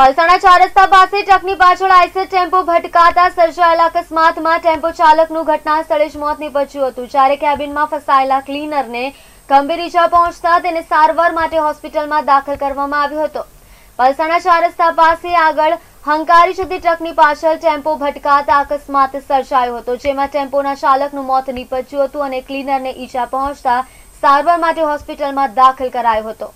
પલસાણા ચાર રસ્તા પાસે ટ્રકની પાછળ આઈસર ટેમ્પો ભટકાતા સર્જાયેલા અકસ્માતમાં ટેમ્પો ચાલકનું ઘટના સ્થળે જ મોત નીપજ્યું હતું. જ્યારે કેબિનમાં ફસાયેલા ક્લીનરને ગંભીર ઈજા પહોંચતા તેને સારવાર માટે હોસ્પિટલમાં દાખલ કરવામાં આવ્યો હતો. પલસાણા ચાર રસ્તા પાસે આગળ હંકારી જતી ટ્રકની પાછળ ટેમ્પો ભટકાતા અકસ્માત સર્જાયો હતો, જેમાં ટેમ્પોના ચાલકનું મોત નીપજ્યું હતું અને ક્લીનરને ઈજા પહોંચતા સારવાર માટે હોસ્પિટલમાં દાખલ કરાયો હતો.